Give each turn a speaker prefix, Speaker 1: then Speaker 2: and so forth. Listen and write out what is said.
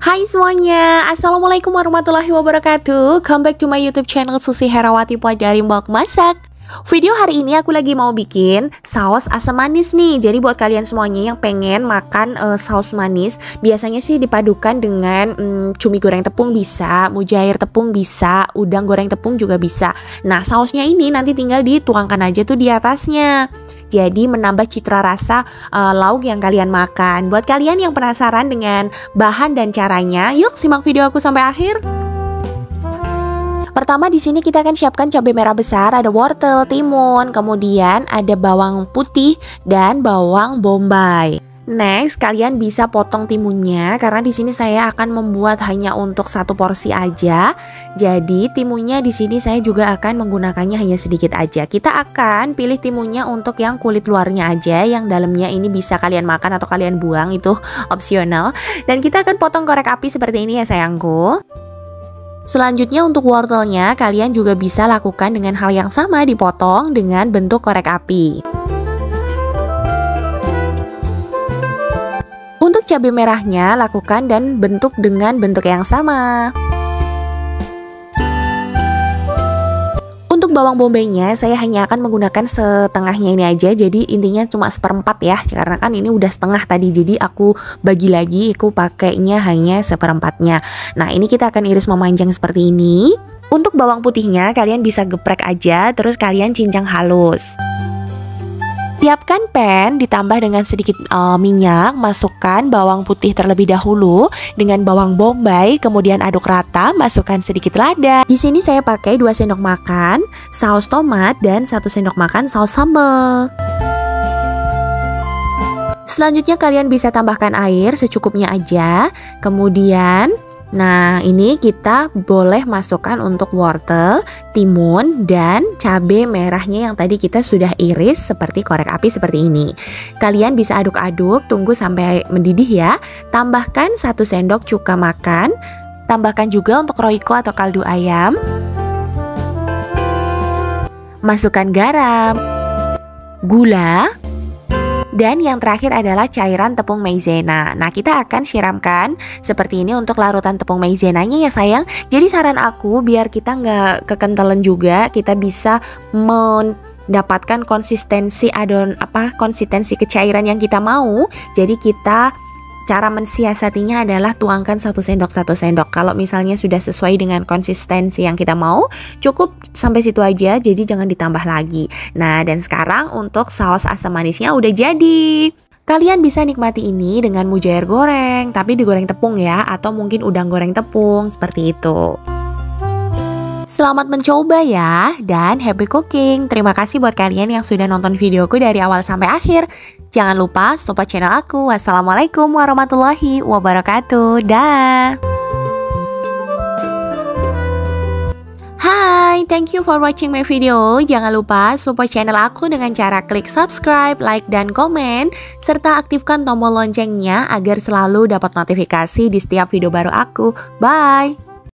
Speaker 1: Hai semuanya, Assalamualaikum warahmatullahi wabarakatuh. Come back to my youtube channel Susi Herawati Buat dari Mbak Masak. Video hari ini aku lagi mau bikin saus asam manis nih. Jadi buat kalian semuanya yang pengen makan uh, saus manis Biasanya sih dipadukan dengan um, cumi goreng tepung bisa Mujair tepung bisa Udang goreng tepung juga bisa. Nah sausnya ini nanti tinggal dituangkan aja tuh di atasnya jadi menambah citra rasa uh, lauk yang kalian makan. Buat kalian yang penasaran dengan bahan dan caranya, yuk simak video aku sampai akhir. Pertama di sini kita akan siapkan cabai merah besar, ada wortel, timun, kemudian ada bawang putih dan bawang bombay. Next, kalian bisa potong timunnya karena di sini saya akan membuat hanya untuk satu porsi aja. Jadi timunnya di sini saya juga akan menggunakannya hanya sedikit aja. Kita akan pilih timunnya untuk yang kulit luarnya aja, yang dalamnya ini bisa kalian makan atau kalian buang itu opsional. Dan kita akan potong korek api seperti ini ya sayangku. Selanjutnya untuk wortelnya, kalian juga bisa lakukan dengan hal yang sama dipotong dengan bentuk korek api. Untuk cabai merahnya, lakukan dan bentuk dengan bentuk yang sama. Untuk bawang bombaynya saya hanya akan menggunakan setengahnya ini aja. Jadi intinya cuma seperempat ya. Karena kan ini udah setengah tadi. Jadi aku bagi lagi. Aku pakainya hanya seperempatnya. Nah ini kita akan iris memanjang seperti ini. Untuk bawang putihnya kalian bisa geprek aja. Terus kalian cincang halus Siapkan pan ditambah dengan sedikit uh, minyak, masukkan bawang putih terlebih dahulu dengan bawang bombay, kemudian aduk rata, masukkan sedikit lada. Di sini saya pakai 2 sendok makan saus tomat dan 1 sendok makan saus sambal. Selanjutnya kalian bisa tambahkan air secukupnya aja. Kemudian Nah, ini kita boleh masukkan untuk wortel, timun, dan cabai merahnya yang tadi kita sudah iris seperti korek api seperti ini. Kalian bisa aduk-aduk, tunggu sampai mendidih ya. Tambahkan satu sendok cuka makan, tambahkan juga untuk roiko atau kaldu ayam. Masukkan garam, gula, dan yang terakhir adalah cairan tepung maizena. Nah, kita akan siramkan seperti ini untuk larutan tepung maizenanya ya sayang. Jadi saran aku biar kita nggak kekentalan juga, kita bisa mendapatkan konsistensi adon apa konsistensi kecairan yang kita mau. Jadi kita Cara mensiasatinya adalah tuangkan satu sendok satu sendok. Kalau misalnya sudah sesuai dengan konsistensi yang kita mau, cukup sampai situ aja. Jadi jangan ditambah lagi. Nah, dan sekarang untuk saus asam manisnya udah jadi. Kalian bisa nikmati ini dengan mujair goreng, tapi digoreng tepung ya, atau mungkin udang goreng tepung seperti itu. Selamat mencoba ya, dan happy cooking. Terima kasih buat kalian yang sudah nonton videoku dari awal sampai akhir. Jangan lupa support channel aku. Wassalamualaikum warahmatullahi wabarakatuh. Dah. Hai, thank you for watching my video. Jangan lupa support channel aku dengan cara klik subscribe, like, dan komen, serta aktifkan tombol loncengnya agar selalu dapat notifikasi di setiap video baru aku. Bye!